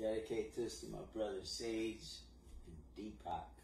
Dedicate this to my brother Sage and Deepak.